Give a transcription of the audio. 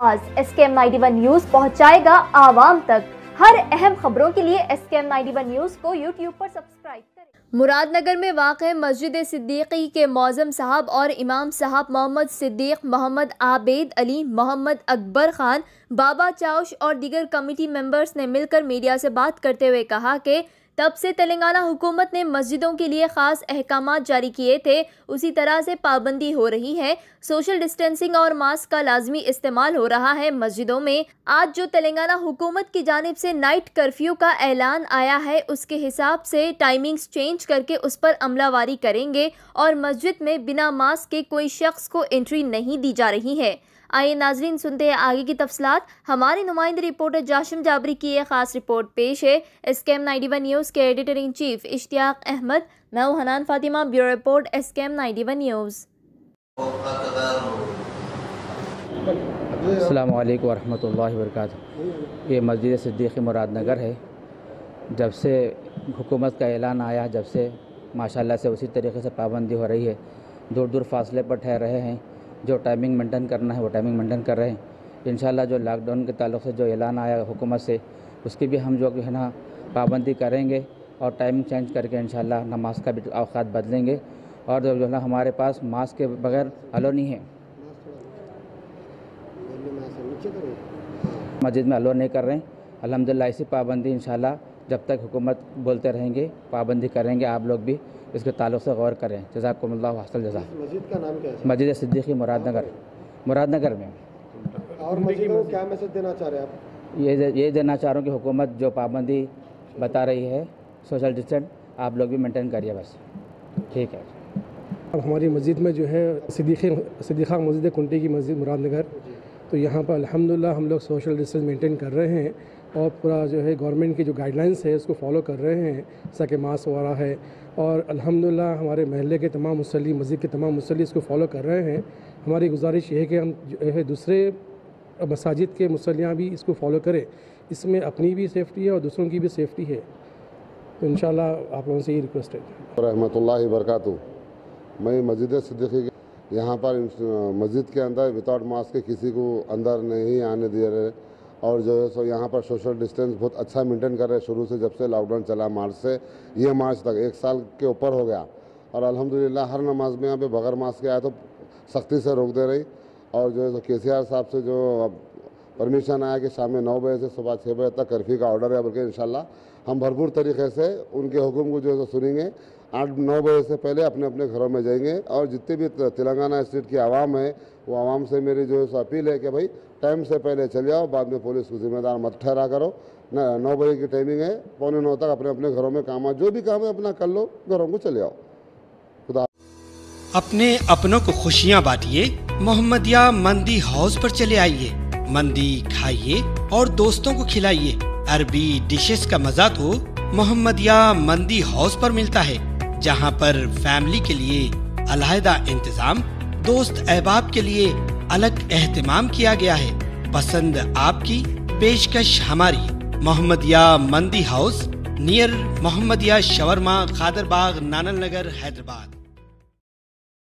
आज S K M one news पहुँचाएगा आवाम तक। हर अहम खबरों के लिए S K M ninety one news को यूट्यूब पर सब्सक्राइब करें। मुरादनगर में वाक़ मस्जिद सिद्दीकी के मौज़म साहब और इमाम साहब मोहम्मद सिद्दीक मोहम्मद आबेद अली मोहम्मद अकबर खान, बाबा चाउश और दीगर कमेटी मेंबर्स ने मिलकर मीडिया से बात करते हुए कहा कि तब से तेलंगाना हुकूमत ने मस्जिदों के लिए ख़ास अहकाम जारी किए थे। उसी तरह से पाबंदी हो रही है। सोशल डिस्टेंसिंग और मास्क का लाजमी इस्तेमाल हो रहा है मस्जिदों में। आज जो तेलंगाना हुकूमत की जानब से नाइट कर्फ्यू का ऐलान आया है, उसके हिसाब से टाइमिंग्स चेंज करके उस पर अमलावारी करेंगे और मस्जिद में बिना मास्क के कोई शख्स को एंट्री नहीं दी जा रही है। आइए नाजरीन, सुनते हैं आगे की तफसलात। हमारे नुमाइंदे रिपोर्टर जाशिम जाबरी की एक ख़ास रिपोर्ट पेश है। S K M ninety one news के editor in chief Ishtiaq Ahmad. मैं Hanan Fatima, bureau report S K M ninety one news. अल्लाम वरहमल वर्क ये मस्जिद सिद्दीकी मुरादनगर है। जब से हुकूमत का ऐलान आया, जब से माशाल्लाह से उसी तरीके से पाबंदी हो रही है दूर दूर फासले पर ठहर रहे हैं जो टाइमिंग मेंटेन करना है वो टाइमिंग मेंटेन कर रहे हैं। इन जो लॉकडाउन के ताल्लुक से जो ऐलान आया हुकूमत से उसकी भी हम जो है ना पाबंदी करेंगे और टाइमिंग चेंज करके इन नमाज़ का भी अवकात बदलेंगे। और जो है ना हमारे पास मास्क के बगैर अलो नहीं है। मस्जिद में अलो नहीं कर रहे हैं। अलहमदिल्ला इसी पाबंदी इन जब तक हुकूमत बोलते रहेंगे पाबंदी करेंगे आप लोग भी इसके ताल्लुक से गौर करें। जजाकुल्ला हसल जजा। मस्जिद का नाम क्या है मस्जिद सिद्दीकी मुरादनगर। मुरादनगर में। और मस्जिद को क्या मैसेज देना चाह रहे हैं आप? ये ये देना चाह रहा हूँ कि हुकूमत जो पाबंदी बता रही है सोशल डिस्टेंस आप लोग भी मेंटेन करिए बस। ठीक है। अब हमारी मस्जिद में जो है सिद्दीकी सिद्दीक़ा मस्जिद कुंटी की मस्जिद मुरादनगर। तो यहाँ पर अल्हम्दुलिल्लाह हम लोग सोशल डिस्टेंस मेंटेन कर रहे हैं। और पूरा जो है गवर्नमेंट की जो गाइडलाइंस है, उसको फॉलो कर रहे हैं जैसा कि मास्क वगैरह है। और अल्हम्दुलिल्लाह हमारे महल्ले के तमाम मुसली मस्जिद के तमाम मुसली इसको फॉलो कर रहे हैं। हमारी गुजारिश ये है कि हम है दूसरे मसाजिद के मुसलियाँ भी इसको फॉलो करें। इसमें अपनी भी सेफ्टी है और दूसरों की भी सेफ्टी है। तो इन आप लोगों से ये रिक्वेस्ट है। रहमतुल्लाहि बरकातु मैं मस्जिद सिद्दीकी यहाँ पर मस्जिद के अंदर विदाउट मास्क के किसी को अंदर नहीं आने दिए रहे। और जो है सो यहाँ पर सोशल डिस्टेंस बहुत अच्छा मेंटेन कर रहे हैं। शुरू से जब से लॉकडाउन चला, मार्च से, ये मार्च तक, एक साल के ऊपर हो गया। और अल्हम्दुलिल्लाह, हर नमाज़ में यहाँ पे बगैर मास्क के आया तो सख्ती से रोक दे रही। और जो है सो के साहब से जो परमिशन आया कि शाम में नौ बजे से सुबह छः बजे तक कर्फ्यू का ऑर्डर है, बल्कि इन हम भरपूर तरीके से उनके हुक्म को जो है सुनेंगे। आठ, नौ बजे से पहले अपने अपने घरों में जाएँगे और जितने भी तेलंगाना स्टेट की आवाम है, वो आवाम से मेरी जो है अपील है कि भाई टाइम से पहले चल जाओ बाद में पुलिस को जिम्मेदार मत ठहरा करो। न, नौ बजे की टाइमिंग है, पौने नौ तक अपने अपने घरों में काम जो भी काम है अपना कर लो, घरों को चले आओ। खुदा अपने अपनों को खुशियाँ बांटिए, मोहम्मदिया मंदी हाउस पर चले आइए। मंदी खाइए और दोस्तों को खिलाइए। अरबी डिशेस का मज़ा तो मोहम्मदिया मंदी हाउस पर मिलता है, जहाँ पर फैमिली के लिए अलहदा इंतज़ाम, दोस्त अहबाब के लिए अलग एहतमाम किया गया है। पसंद आपकी पेशकश हमारी Mohammadia mandi house near Mohammadia shawarma Khadarbagh Nanal Nagar, Hyderabad.